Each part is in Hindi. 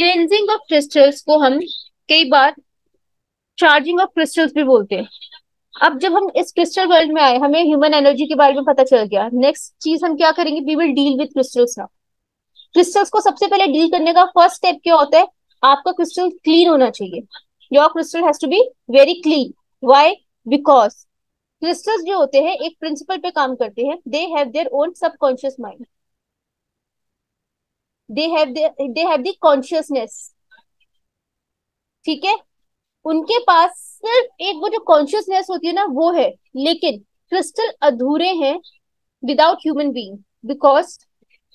क्लेंजिंग ऑफ़ क्रिस्टल्स को हम कई बार चार्जिंग ऑफ़ क्रिस्टल्स भी बोलते हैं। अब जब हम इस क्रिस्टल वर्ल्ड में आए, हमें ह्यूमन एनर्जी के बारे में पता चल गया। नेक्स्ट चीज़ हम क्या करेंगे? We will deal with crystals now crystals को सबसे पहले डील करने का फ़र्स्ट स्टेप क्या होता है? आपका क्रिस्टल क्लीन होना चाहिए। Your crystal has to be very clean why because crystals जो होते हैं, एक प्रिंसिपल पे काम करते हैं। They have their own subconscious mind they have they have the consciousness ठीक है? उनके पास सिर्फ़ एक वो जो कॉन्शियसनेस होती है ना, वो है। लेकिन क्रिस्टल अधूरे हैं without human being because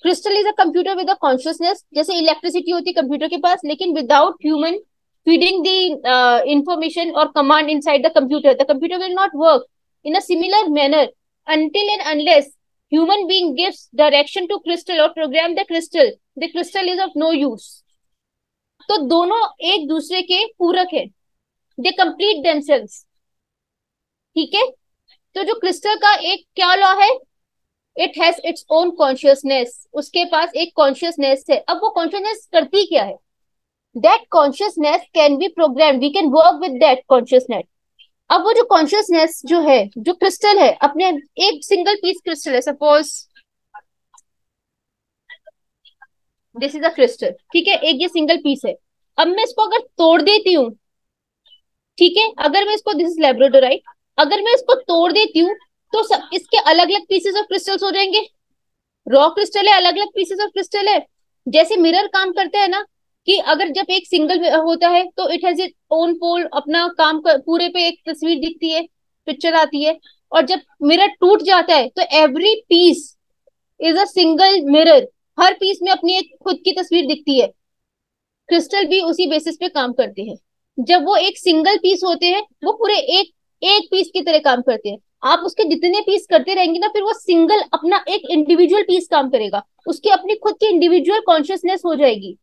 crystal is a computer with a consciousness जैसे इलेक्ट्रिसिटी होती है कंप्यूटर के पास, लेकिन without human feeding the information और command inside the computer the computer will not work in a similar manner until and unless human being gives direction to crystal or program the crystal. The crystal is of no use. तो दोनों एक दूसरे के पूरक है। दे कंप्लीट देमसेल्स ठीक है? तो जो क्रिस्टल का एक क्या लॉ है? It has its own consciousness उसके पास एक कॉन्शियसनेस है। अब वो कॉन्शियसनेस करती क्या है? That consciousness can be program we can work with that consciousness अब वो जो कॉन्शियसनेस जो है, जो क्रिस्टल है, अपने एक सिंगल पीस क्रिस्टल है suppose this is a crystal ठीक है? एक ये सिंगल पीस है। अब मैं इसको अगर तोड़ देती हूँ, ठीक है? अगर मैं इसको दिस इज़ लेब्रोडोराइट अगर मैं इसको तोड़ देती हूँ तो सब, इसके अलग अलग पीसेस ऑफ़ क्रिस्टल्स हो जाएँगे। रॉ क्रिस्टल है अलग अलग पीसेस ऑफ़ क्रिस्टल है। जैसे मिरर काम करते हैं ना कि अगर जब एक सिंगल होता है तो it has it own pole अपना काम कर, पूरे पे एक तस्वीर दिखती है पिक्चर आती है। और जब मिरर टूट जाता है तो every piece is a single mirror her piece में अपनी एक खुद की तस्वीर दिखती है। क्रिस्टल भी उसी बेसिस पे काम करते हैं। जब वो एक सिंगल पीस होते हैं वो पूरे एक एक पीस की तरह काम करते हैं। आप उसके जितने पीस करते रहेंगे ना फिर वो सिंगल अपना एक इंडिविजुअल पीस काम करेगा। उसकी अपनी खुद की इंडिविजुअल कॉन्शियसनेस हो जाएगी।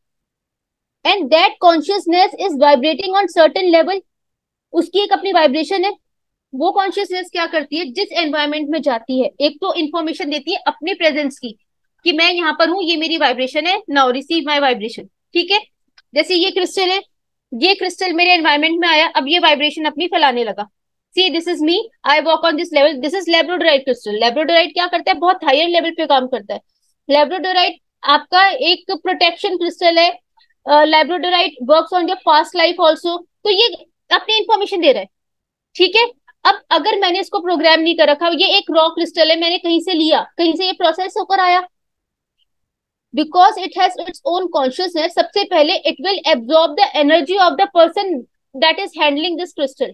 And that consciousness is vibrating on certain level उसकी एक अपनी वाइब्रेशन है। वो कॉन्शियसनेस क्या करती है? जिस एनवायरमेंट में जाती है। एक तो इंफॉर्मेशन देती है अपने प्रेजेंस की, कि मैं यहाँ पर हूँ, ये मेरी वाइब्रेशन है नाउ रिसीव माई वाइब्रेशन ठीक है? जैसे ये क्रिस्टल है, ये क्रिस्टल मेरे एनवायरमेंट में आया, अब ये वाइब्रेशन अपनी फैलाने लगा। See this is me I walk on this level this is labradorite crystal labradorite क्या करता है? बहुत हायर लेवल पे काम करता है। लेब्रोडोराइट आपका एक प्रोटेक्शन क्रिस्टल है labradorite works on your past life also तो ये अपनी इंफॉर्मेशन दे रहा है। ठीक है? अब अगर मैंने इसको प्रोग्राम नहीं कर रखा, ये एक रॉ क्रिस्टल है, मैंने कहीं से लिया, कहीं से ये प्रोसेस होकर आया। Because it has its own consciousness सबसे पहले it will absorb the energy of the person that is handling this crystal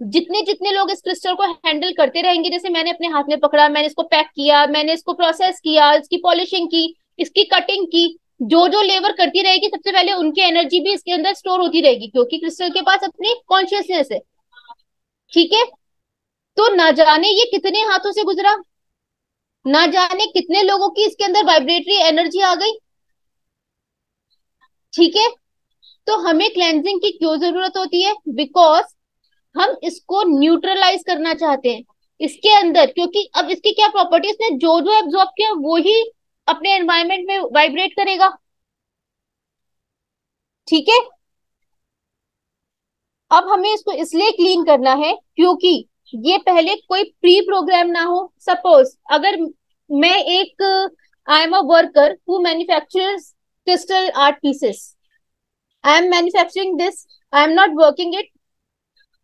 जितने जितने लोग इस क्रिस्टल को हैंडल करते रहेंगे, जैसे मैंने अपने हाथ में पकड़ा, मैंने इसको पैक किया, मैंने इसको प्रोसेस किया, इसकी पॉलिशिंग की, इसकी कटिंग की जो जो लेबर करती रहेगी, सबसे पहले उनकी एनर्जी भी इसके अंदर स्टोर होती रहेगी, क्योंकि क्रिस्टल के पास अपनी कॉन्शियसनेस है। ठीक है? तो ना जाने ये कितने हाथों से गुजरा। ना जाने कितने लोगों की इसके अंदर वाइब्रेटरी एनर्जी आ गई। ठीक है? तो हमें क्लेंजिंग की क्यों ज़रूरत होती है? बिकॉज़ हम इसको न्यूट्रलाइज करना चाहते हैं। इसके अंदर, क्योंकि अब इसकी क्या प्रॉपर्टी इसने जो जो एब्जॉर्ब किया, वो ही अपने एनवायरमेंट में वाइब्रेट करेगा। ठीक है? अब हमें इसको इसलिए क्लीन करना है क्योंकि ये पहले कोई प्री प्रोग्राम ना हो। सपोज़ अगर मैं एक I am a worker who manufacturers crystal art pieces I am manufacturing this I am not working it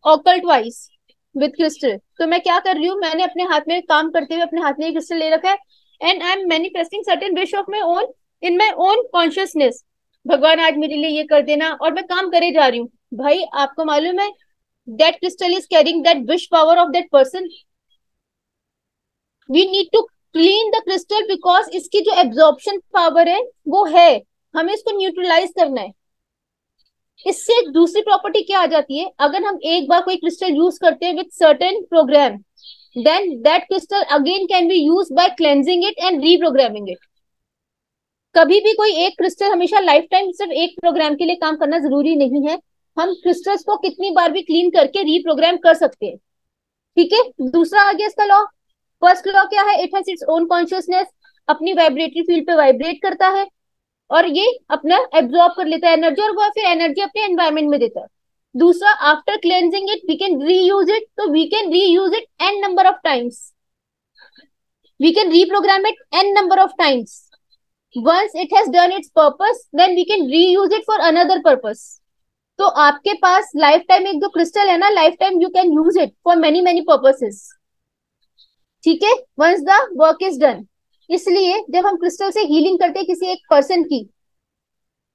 occult wise with crystal तो मैं क्या कर रही हूँ? मैंने अपने हाथ में काम करते हुए अपने हाथ में क्रिस्टल ले रखा है। And I am manifesting certain wish of my own in my own consciousness भगवान आज मेरे लिए ये कर देना और मैं काम करे जा रही हूँ। भाई, आपको मालूम है that crystal is carrying that wish power of that person we need to clean the crystal because इसकी जो एब्जॉर्प्शन पावर है, वो है। हमें इसको न्यूट्रलाइज करना है। इससे दूसरी प्रॉपर्टी क्या आ जाती है? अगर हम एक बार कोई क्रिस्टल यूज़ करते हैं with certain program then that crystal again can be used by cleansing it and reprogramming it. कभी भी कोई एक क्रिस्टल हमेशा लाइफ टाइम सिर्फ़ एक प्रोग्राम के लिए काम करना ज़रूरी नहीं है। हम क्रिस्टल्स को कितनी बार भी क्लीन करके रीप्रोग्राम कर सकते हैं। ठीक है? दूसरा आ गया इसका लॉ फ़र्स्ट लॉ क्या है? It has its own consciousness अपनी वाइब्रेटरी फ़ील्ड पे वाइब्रेट करता है। और ये अपना एब्जॉर्ब कर लेता है। एनर्जी और वो फिर एनर्जी अपने एनवायरमेंट में देता है। दूसरा after cleansing it we can reuse it तो we can reuse it n number of times we can reprogram it n number of times once it has done its purpose, then we can reuse it for another purpose. तो आपके पास लाइफ टाइम एक जो क्रिस्टल है ना life time you can use it for many many purposes ठीक है? Once the work is done इसलिए जब हम क्रिस्टल से हीलिंग करते हैं किसी एक पर्सन की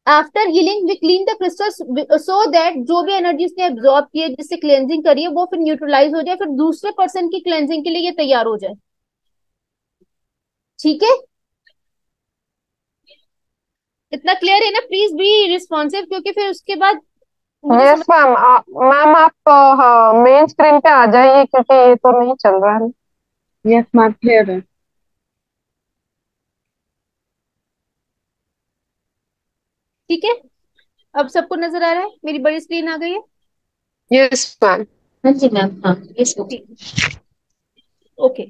after healing we clean the crystal so that जो भी एनर्जी उसने एब्जॉर्ब की है जिससे क्लेंजिंग करी है वो फिर न्यूट्रलाइज हो जाए फिर दूसरे पर्सन की क्लेंजिंग के लिए ये तैयार हो जाए। ठीक है? इतना क्लियर है ना? प्लीज़ बी रिस्पॉन्सिव क्योंकि फिर उसके बाद यस मैम मैम आप मेन स्क्रीन पे आ जाइए क्योंकि ये तो नहीं चल रहा है। यस मैम क्लियर है। ठीक है? अब सबको नज़र आ रहा है? मेरी बड़ी स्क्रीन आ गई है? यस मैम हाँ जी मैम हाँ यस ओके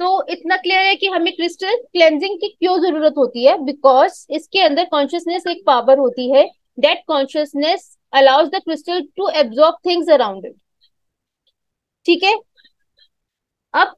तो इतना क्लियर है कि हमें क्रिस्टल क्लेंजिंग की क्यों ज़रूरत होती है? बिकॉज़ इसके अंदर कॉन्शियसनेस एक पावर होती है. That consciousness allows the crystal to absorb things around it ठीक है? अब